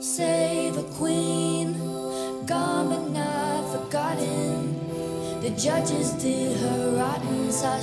Save the queen, gone but not forgotten. The judges did her rotten, saw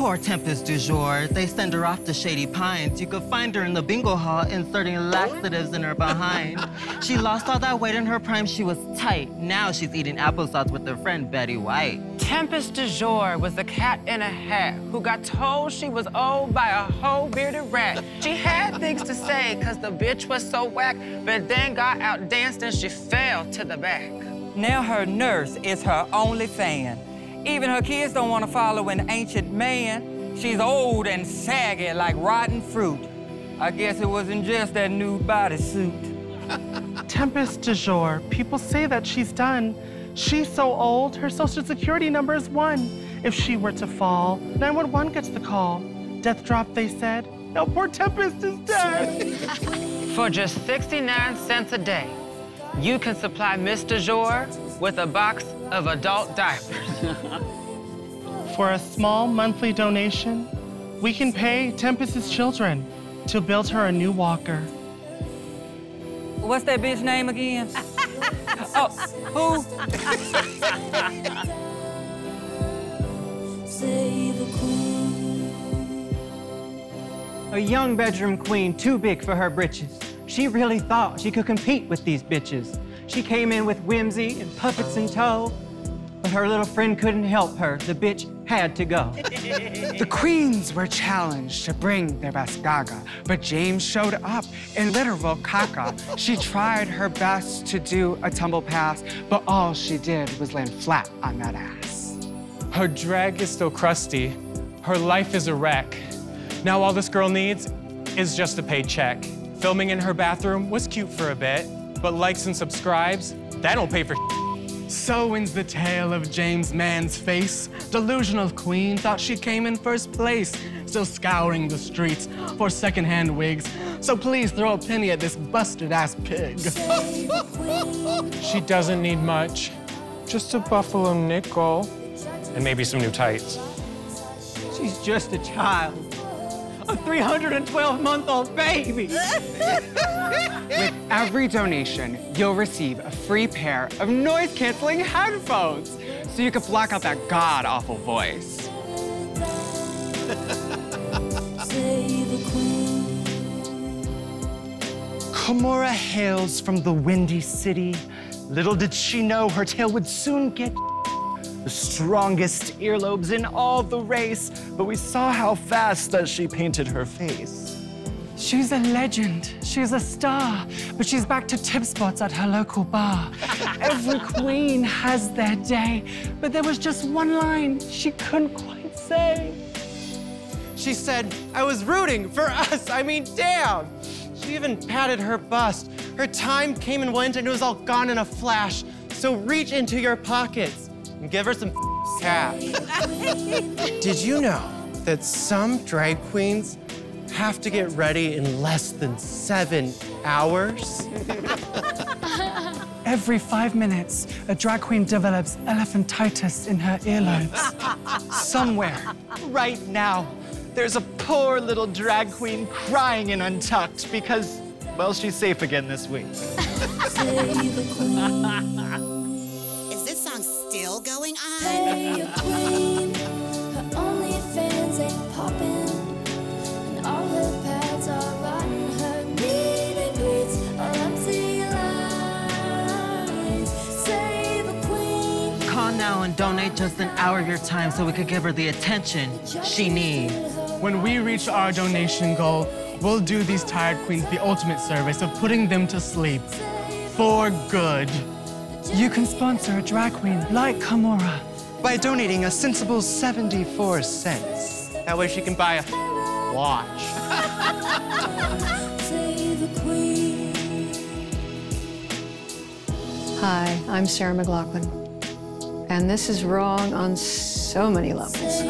Poor Tempest DuJour. They send her off to Shady Pines. You could find her in the bingo hall inserting laxatives in her behind. she lost all that weight in her prime. She was tight. Now she's eating applesauce with her friend Betty White. Tempest DuJour was a cat in a hat who got told she was old by a whole bearded rat. She had things to say because the bitch was so whack, but then got outdanced and she fell to the back. Now her nurse is her only fan. Even her kids don't want to follow an ancient man. She's old and saggy like rotten fruit. I guess it wasn't just that nude bodysuit. Tempest DuJour. People say that she's done. She's so old, her social security number is one. If she were to fall, 911 gets the call. Death drop, they said. Now poor Tempest is dead. For just 69 cents a day, you can supply Miss DuJour with a box of adult diapers. For a small monthly donation, we can pay Tempest's children to build her a new walker. What's that bitch name again? oh, who? Save a queen. A young bedroom queen too big for her britches. She really thought she could compete with these bitches. She came in with whimsy and puppets in tow, but her little friend couldn't help her. The bitch had to go. The queens were challenged to bring their best gaga, but Jaymes showed up in literal caca. She tried her best to do a tumble pass, but all she did was land flat on that ass. Her drag is still crusty. Her life is a wreck. Now all this girl needs is just a paycheck. Filming in her bathroom was cute for a bit, but likes and subscribes, that don't pay for So ends the tale of Jaymes Mann's face. Delusional queen thought she came in first place, still scouring the streets for secondhand wigs. So please throw a penny at this busted ass pig. She doesn't need much. Just a buffalo nickel. And maybe some new tights. She's just a child. A 312-month-old baby. With every donation, you'll receive a free pair of noise-canceling headphones so you can block out that god-awful voice. Save a queen. Kahmora hails from the Windy City. Little did she know her tale would soon get the strongest earlobes in all the race. But we saw how fast that she painted her face. She's a legend. She's a star. But she's back to tip spots at her local bar. Every queen has their day. But there was just one line she couldn't quite say. She said, I was rooting for us. I mean, damn. She even patted her bust. Her time came and went, and it was all gone in a flash. So reach into your pockets and give her some cash. Did you know that some drag queens have to get ready in less than seven hours? Every five minutes, a drag queen develops elephantitis in her earlobes. Somewhere, right now, there's a poor little drag queen crying in Untucked because, well, she's safe again this week. Still going on? Hey, a queen. Her only fans ain't popping. And all her pads are rotten. Her meet and greets are empty lines. Save a queen. Call now and donate just an hour of your time so we could give her the attention she needs. When we reach our donation goal, we'll do these tired queens the ultimate service of putting them to sleep. For good. You can sponsor a drag queen like Kahmora. By donating a sensible 74 cents. That way she can buy a watch. Save a queen. Hi, I'm Sarah McLachlan. And this is wrong on so many levels.